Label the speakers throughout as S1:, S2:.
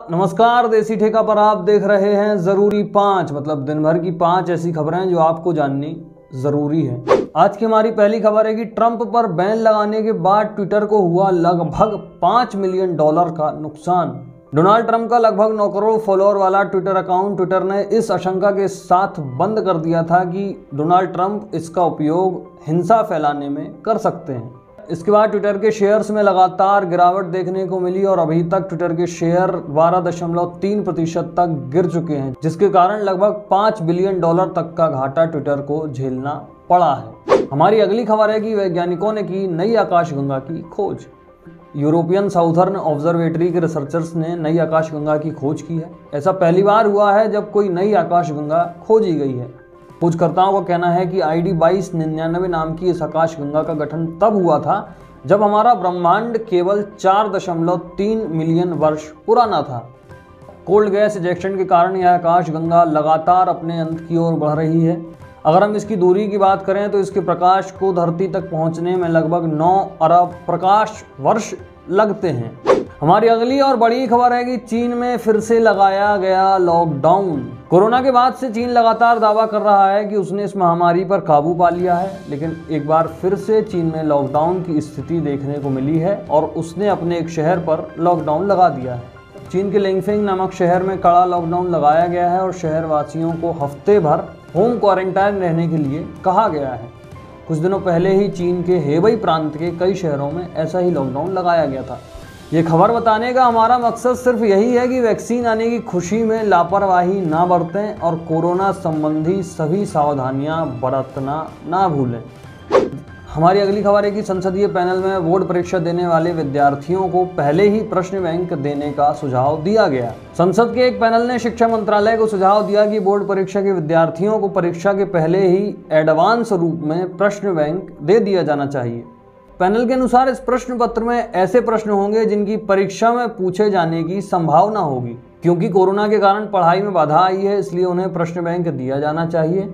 S1: नमस्कार, देसी ठेका पर आप देख रहे हैं ज़रूरी पाँच मतलब दिन भर की पाँच ऐसी खबरें जो आपको जाननी ज़रूरी है। आज की हमारी पहली खबर है कि ट्रंप पर बैन लगाने के बाद ट्विटर को हुआ लगभग पाँच मिलियन डॉलर का नुकसान। डोनाल्ड ट्रंप का लगभग नौ करोड़ फॉलोअर वाला ट्विटर अकाउंट, ट्विटर ने इस आशंका के साथ बंद कर दिया था कि डोनाल्ड ट्रंप इसका उपयोग हिंसा फैलाने में कर सकते हैं। इसके बाद ट्विटर के शेयर्स में लगातार गिरावट देखने को मिली और अभी तक ट्विटर के शेयर 12.3 प्रतिशत तक गिर चुके हैं, जिसके कारण लगभग 5 बिलियन डॉलर तक का घाटा ट्विटर को झेलना पड़ा है। हमारी अगली खबर है कि वैज्ञानिकों ने की नई आकाशगंगा की खोज। यूरोपियन साउथर्न ऑब्जर्वेटरी के रिसर्चर्स ने नई आकाशगंगा की खोज की है। ऐसा पहली बार हुआ है जब कोई नई आकाशगंगा खोजी गई है। खोजकर्ताओं का कहना है कि आई डी बाईस निन्यानवे नाम की इस आकाश गंगा का गठन तब हुआ था जब हमारा ब्रह्मांड केवल चार दशमलव तीन मिलियन वर्ष पुराना था। कोल्ड गैस इजेक्शन के कारण यह आकाश गंगा लगातार अपने अंत की ओर बढ़ रही है। अगर हम इसकी दूरी की बात करें तो इसके प्रकाश को धरती तक पहुँचने में लगभग 9 अरब प्रकाश वर्ष लगते हैं। हमारी अगली और बड़ी खबर है कि चीन में फिर से लगाया गया लॉकडाउन कोरोना के बाद से चीन लगातार दावा कर रहा है कि उसने इस महामारी पर काबू पा लिया है, लेकिन एक बार फिर से चीन में लॉकडाउन की स्थिति देखने को मिली है और उसने अपने एक शहर पर लॉकडाउन लगा दिया है। चीन के लेंगफिंग नामक शहर में कड़ा लॉकडाउन लगाया गया है और शहर वासियों को हफ़्ते भर होम क्वारंटाइन रहने के लिए कहा गया है। कुछ दिनों पहले ही चीन के हेबई प्रांत के कई शहरों में ऐसा ही लॉकडाउन लगाया गया था। ये खबर बताने का हमारा मकसद सिर्फ़ यही है कि वैक्सीन आने की खुशी में लापरवाही ना बरतें और कोरोना संबंधी सभी सावधानियाँ बरतना ना भूलें। हमारी अगली खबर है कि संसदीय पैनल में बोर्ड परीक्षा देने वाले विद्यार्थियों को पहले ही प्रश्न बैंक देने का सुझाव दिया गया। संसद के एक पैनल ने शिक्षा मंत्रालय को सुझाव दिया कि बोर्ड परीक्षा के विद्यार्थियों को परीक्षा के पहले ही एडवांस रूप में प्रश्न बैंक दे दिया जाना चाहिए। पैनल के अनुसार इस प्रश्न पत्र में ऐसे प्रश्न होंगे जिनकी परीक्षा में पूछे जाने की संभावना होगी। क्योंकि कोरोना के कारण पढ़ाई में बाधा आई है, इसलिए उन्हें प्रश्न बैंक दिया जाना चाहिए,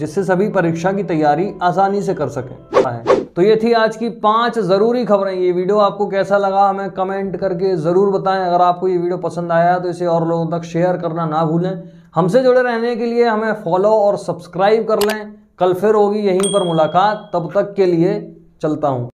S1: जिससे सभी परीक्षा की तैयारी आसानी से कर सकें। तो ये थी आज की पाँच ज़रूरी खबरें। ये वीडियो आपको कैसा लगा हमें कमेंट करके ज़रूर बताएँ। अगर आपको ये वीडियो पसंद आया तो इसे और लोगों तक शेयर करना ना भूलें। हमसे जुड़े रहने के लिए हमें फॉलो और सब्सक्राइब कर लें। कल फिर होगी यहीं पर मुलाकात। तब तक के लिए चलता हूँ।